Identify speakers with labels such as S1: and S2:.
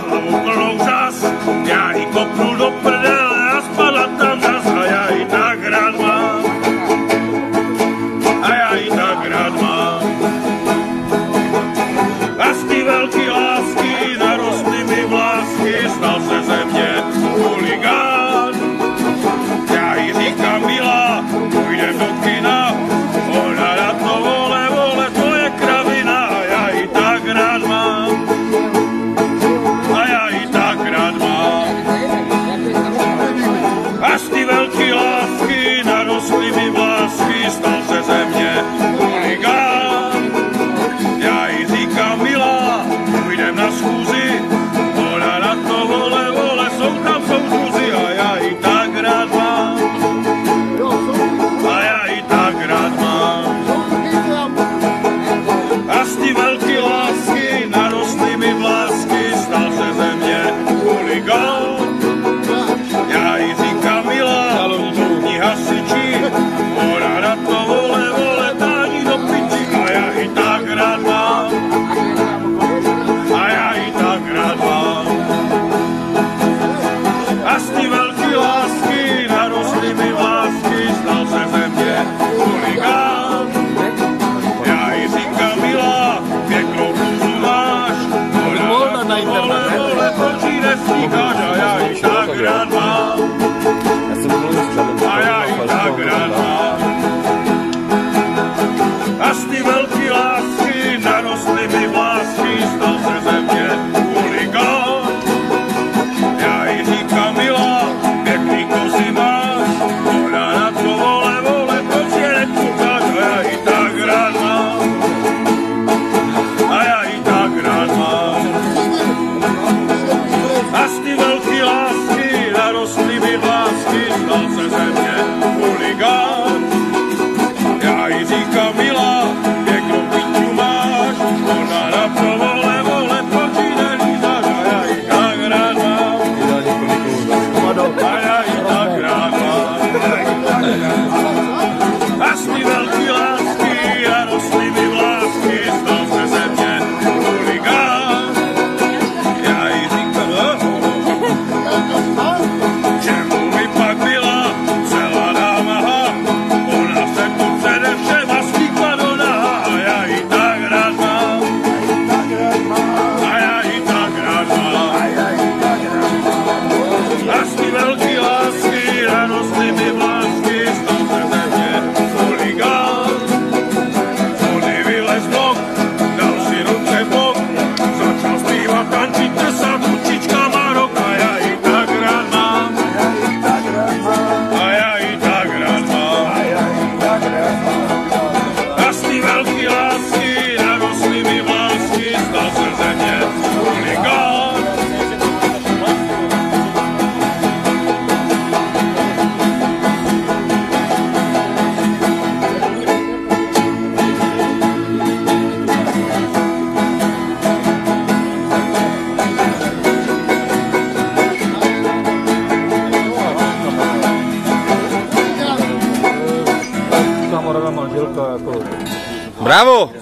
S1: spadla zas. Já ji kopnu do prdele a spadla tam zas a já ji tak rád mám. A já ji tak rád mám. A z ty velký lásky narostly mi vlásky, stal se Její lásky,
S2: nerostnými jako
S3: ¡Bravo!